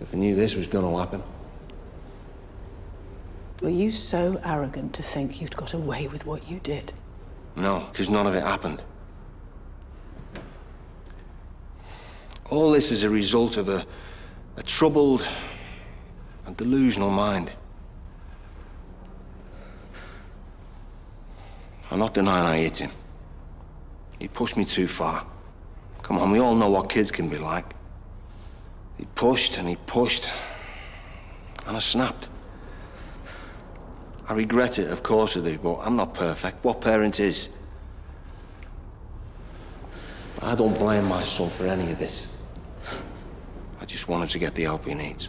if I knew this was going to happen. Were you so arrogant to think you'd got away with what you did? No, because none of it happened. All this is a result of a, a troubled and delusional mind. I'm not denying I hit him. He pushed me too far. Come on, we all know what kids can be like. He pushed and he pushed, and I snapped. I regret it, of course I do, but I'm not perfect. What parent is? I don't blame my son for any of this. I just wanted to get the help he needs.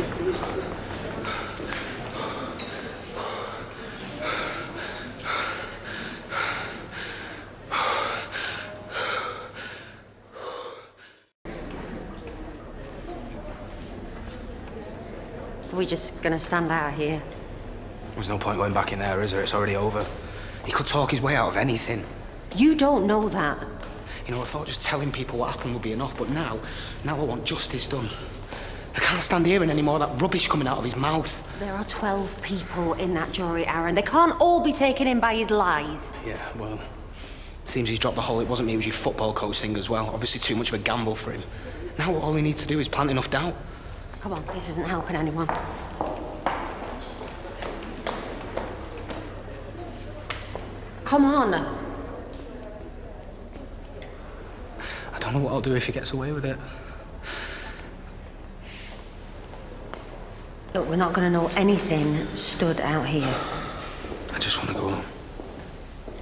Are we just gonna stand out here? There's no point going back in there, is there? It's already over. He could talk his way out of anything. You don't know that. You know, I thought just telling people what happened would be enough, but now, now I want justice done. I can't stand hearing any more of that rubbish coming out of his mouth. There are 12 people in that jury, Aaron. They can't all be taken in by his lies. Yeah, well, seems he's dropped the whole it wasn't me, it was your football coach thing as well. Obviously too much of a gamble for him. Now all he needs to do is plant enough doubt. Come on, this isn't helping anyone. Come on. I don't know what I'll do if he gets away with it. Look, we're not gonna know anything stood out here. I just want to go home.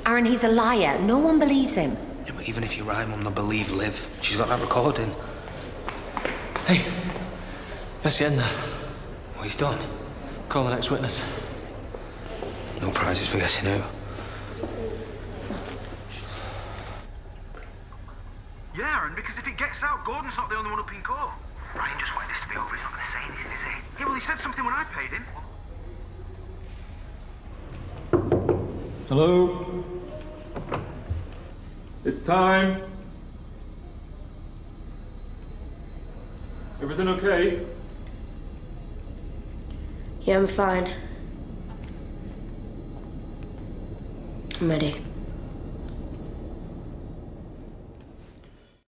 Aaron, he's a liar. No one believes him. Yeah, but even if you're right, Mum, they'll believe Liv. She's got that recording. Hey, let's get in there. What he's done. Call the next witness. No prizes for guessing who. Yeah, Aaron, because if it gets out, Gordon's not the only one up in court. Ryan just wanted this to be over. He's not going to say anything, is he? Yeah, well, he said something when I paid him. Hello? It's time. Everything okay? Yeah, I'm fine. I'm ready.